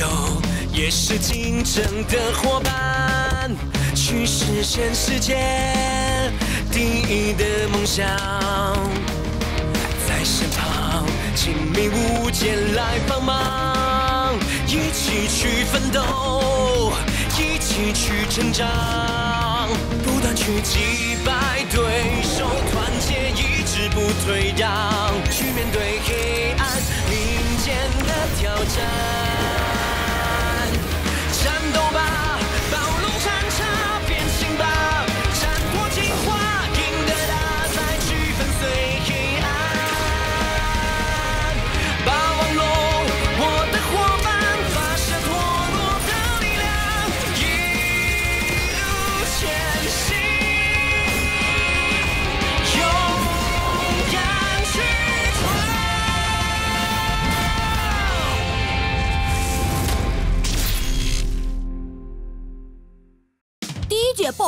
友，也是竞争的伙伴，去实现世界第一的梦想。在身旁，亲密无间来帮忙，一起去奋斗，一起去成长，不断去击败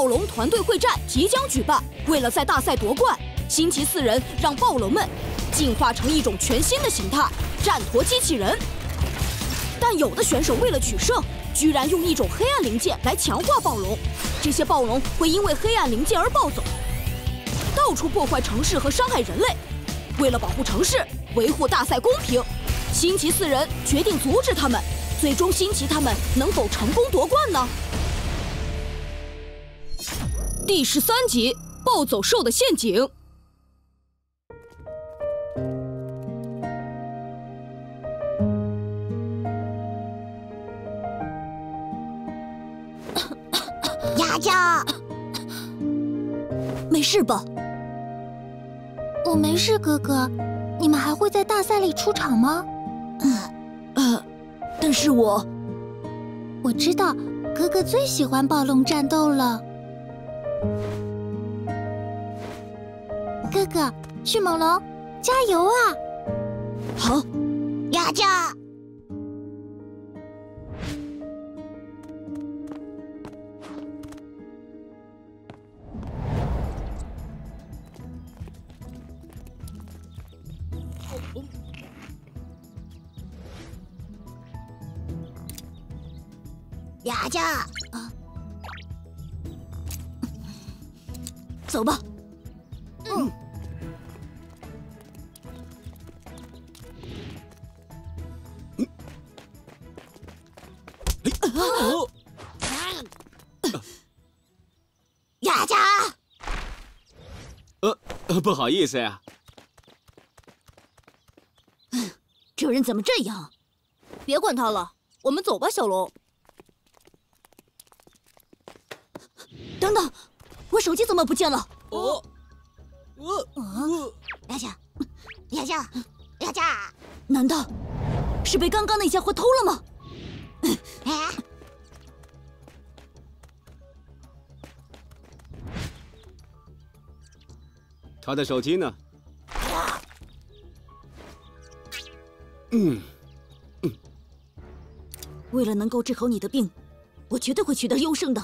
暴龙团队会战即将举办，为了在大赛夺冠，星期四人让暴龙们进化成一种全新的形态——战陀机器人。但有的选手为了取胜，居然用一种黑暗灵剑来强化暴龙，这些暴龙会因为黑暗灵剑而暴走，到处破坏城市和伤害人类。为了保护城市，维护大赛公平，星期四人决定阻止他们。最终，星期他们能否成功夺冠呢？第十三集：暴走兽的陷阱。雅雅，没事吧？我没事，哥哥。你们还会在大赛里出场吗？呃，但是我我知道，哥哥最喜欢暴龙战斗了。哥哥，迅猛龙，加油啊！好，雅雅，雅雅，走吧。嗯，哦，雅雅，呃，呃不好意思呀，这人怎么这样？别管他了，我们走吧，小龙。等等，我手机怎么不见了？哦，我雅雅，雅雅，雅雅，难道是被刚刚那家伙偷了吗？哎，他的手机呢？嗯，为了能够治好你的病，我绝对会取得优胜的。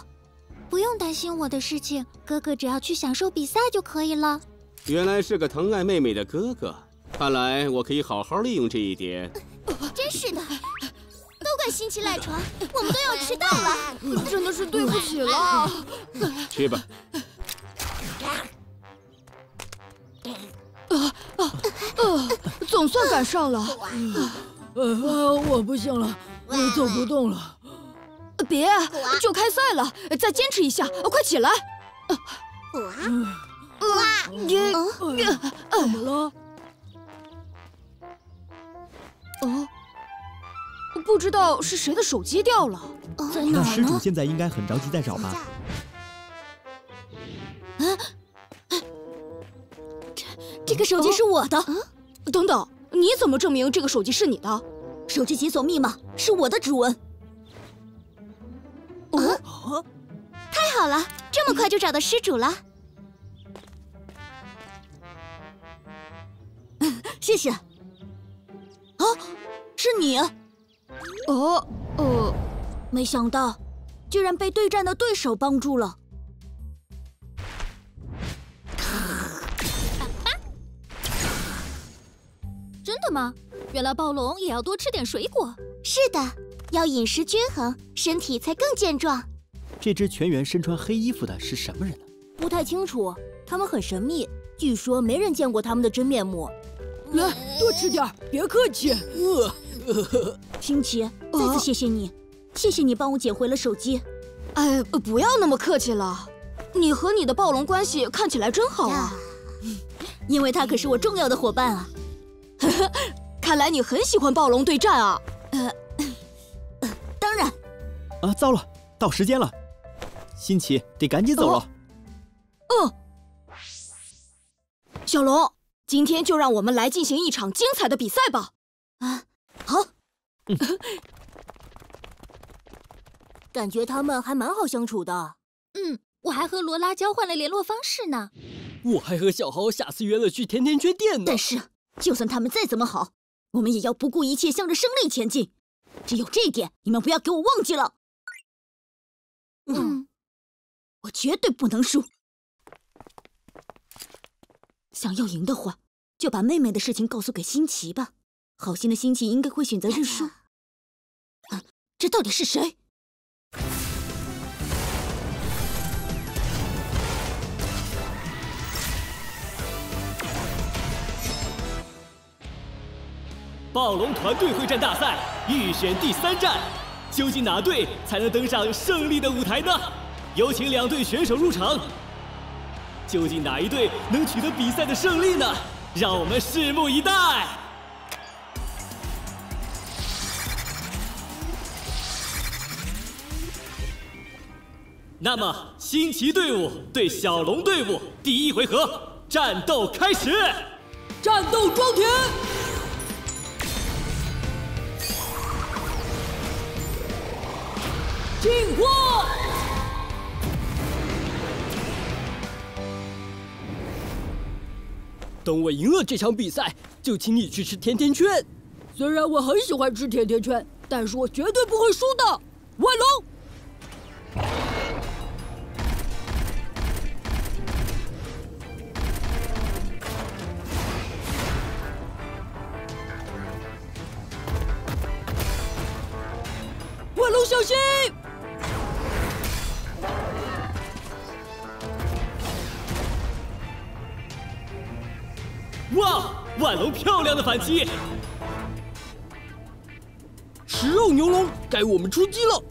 不用担心我的事情，哥哥只要去享受比赛就可以了。原来是个疼爱妹妹的哥哥，看来我可以好好利用这一点。真是的，都怪新奇赖床，我们都要迟到了。真的是对不起了。去吧，啊啊啊总算赶上了。呃，我不行了，我走不动了。别，就开赛了，再坚持一下，快起来！你怎么了？哦，不知道是谁的手机掉了，在哪呢？失主现在应该很着急在找吧？这个手机是我的。等等，你怎么证明这个手机是你的？手机解锁密码是我的指纹。哦，太好了，这么快就找到失主了。谢谢。啊，是你。哦，呃，没想到，居然被对战的对手帮助了。真的吗？原来暴龙也要多吃点水果。是的，要饮食均衡，身体才更健壮。这只全员身穿黑衣服的是什么人呢？不太清楚，他们很神秘，据说没人见过他们的真面目。来，多吃点，别客气。星奇，再次谢谢你，谢谢你帮我捡回了手机。哎，不要那么客气了，你和你的暴龙关系看起来真好啊。因为他可是我重要的伙伴啊。呵呵，看来你很喜欢暴龙对战啊。呃，当然。啊，糟了，到时间了，新奇得赶紧走了。嗯，小龙，今天就让我们来进行一场精彩的比赛吧。啊，好。感觉他们还蛮好相处的。嗯，我还和罗拉交换了联络方式呢。我还和小豪下次约了去甜甜圈店呢。但是，就算他们再怎么好，我们也要不顾一切向着胜利前进。只有这一点，你们不要给我忘记了。嗯，我绝对不能输。想要赢的话，就把妹妹的事情告诉给新奇吧。好心的新奇应该会选择认输。啊，这到底是谁？暴龙团队会战大赛预选第三战，究竟哪队才能登上胜利的舞台呢？有请两队选手入场。究竟哪一队能取得比赛的胜利呢？让我们拭目以待。那么，新奇队伍对小龙队伍，第一回合战斗开始，战斗装填，进化。等我赢了这场比赛，就请你去吃甜甜圈。虽然我很喜欢吃甜甜圈，但是我绝对不会输的。万龙。万龙小心！哇，万龙漂亮的反击！食肉牛龙，该我们出击了！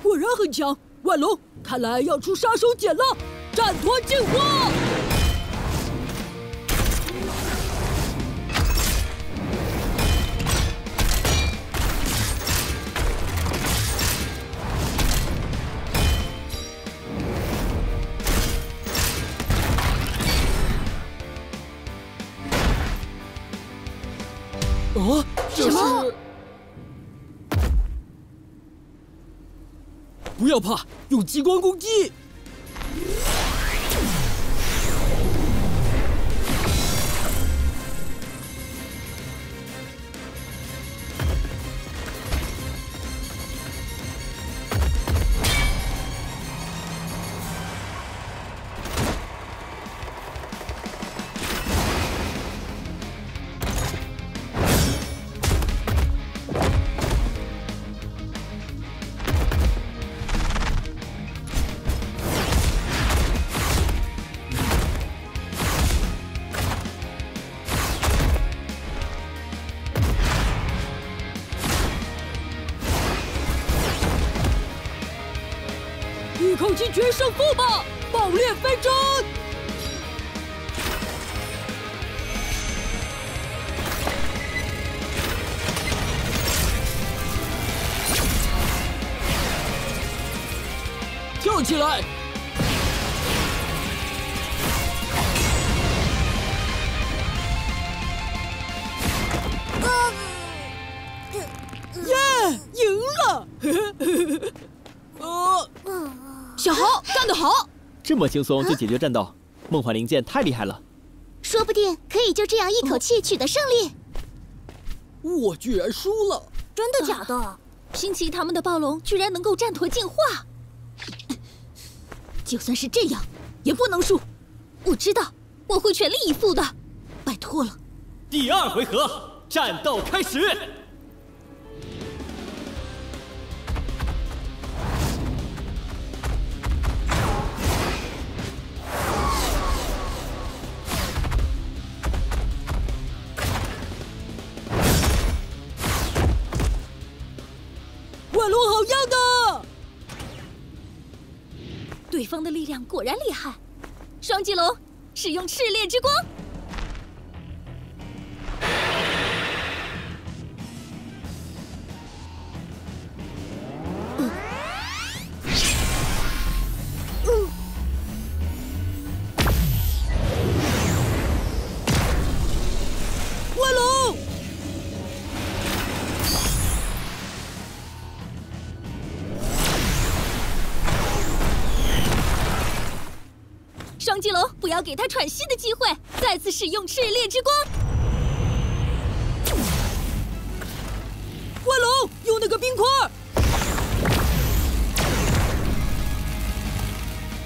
果然很强，万龙，看来要出杀手锏了！战团进化！不要怕，用激光攻击！一口气决胜负吧！爆裂飞针！跳起来！耶，赢了！呃，小猴干得好！这么轻松就解决战斗，梦幻灵剑太厉害了。说不定可以就这样一口气取得胜利。我居然输了！真的假的？新奇他们的暴龙居然能够战陀进化，就算是这样，也不能输。我知道，我会全力以赴的。拜托了。第二回合，战斗开始。龙好样的！对方的力量果然厉害。双棘龙，使用炽烈之光。双棘龙，不要给他喘息的机会，再次使用炽烈之光。万龙，用那个冰块！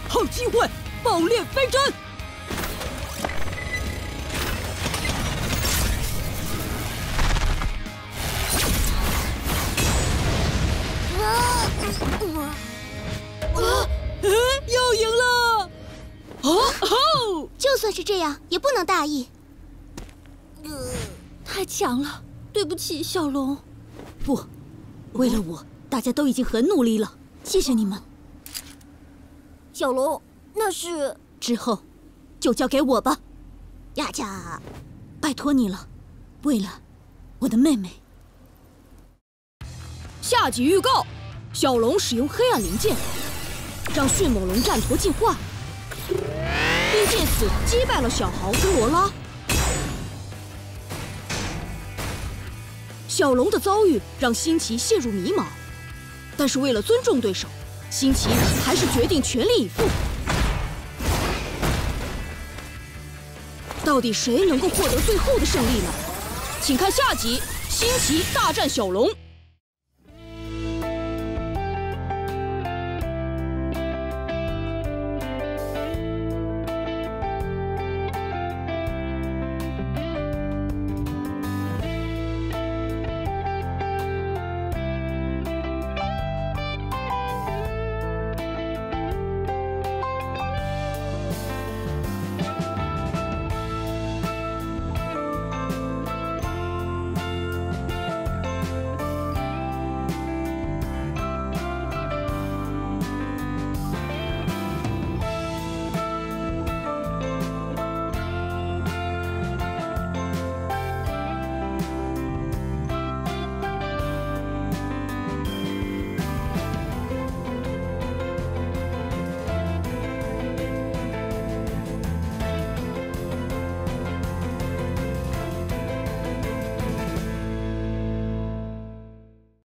好机会，爆裂飞针！这样，也不能大意。太强了，对不起，小龙。不，为了我，大家都已经很努力了，谢谢你们。小龙，那是之后，就交给我吧，亚恰。拜托你了，为了我的妹妹。下集预告：小龙使用黑暗灵剑，让迅猛龙战陀进化，并借此击败了小豪跟罗拉。小龙的遭遇让新奇陷入迷茫，但是为了尊重对手，新奇还是决定全力以赴。到底谁能够获得最后的胜利呢？请看下集《新奇大战小龙》。